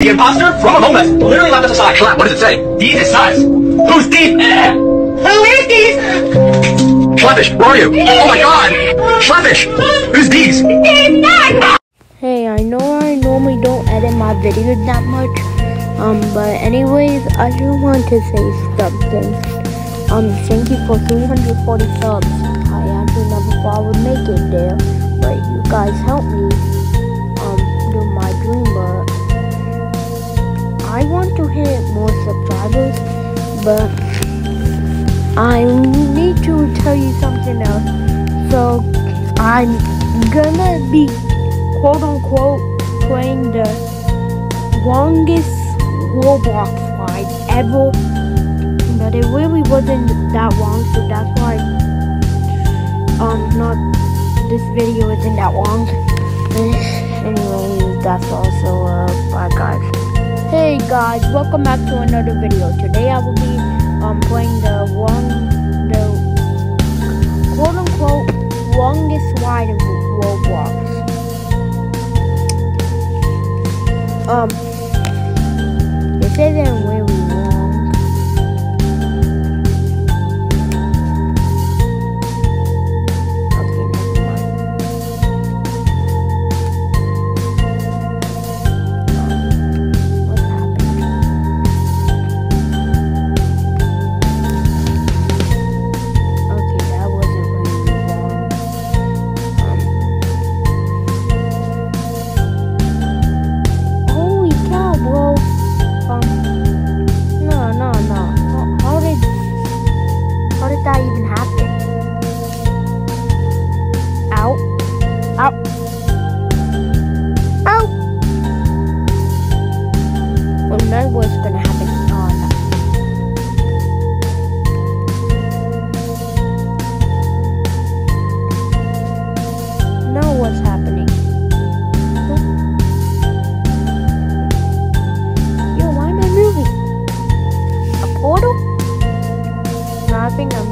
The imposter, from a moment, literally left us a sock. Schlatt, what does it say? These is sus. Who's? Eh. Who is these? Schleppish, where are you? Oh my god! Schleppish! Who's these? Hey, I know I normally don't edit my videos that much, um, but anyways, I just want to say something. Um, thank you for 340 subs. More subscribers, but I need to tell you something else. So, I'm gonna be quote unquote playing the longest Roblox ride ever. But it really wasn't that long, so that's why um not this video isn't that long. Anyways, that's also uh guys, welcome back to another video. Today I will be um playing the long the quote unquote longest ride in Roblox. Um, this isn't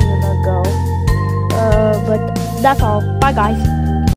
gonna go. Uh, but that's all. Bye, guys.